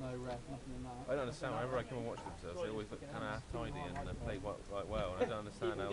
No ref, nothing in that. I don't understand. Whenever I come and watch themselves, they always look kind of half tidy and they play quite, quite well. And I don't understand how,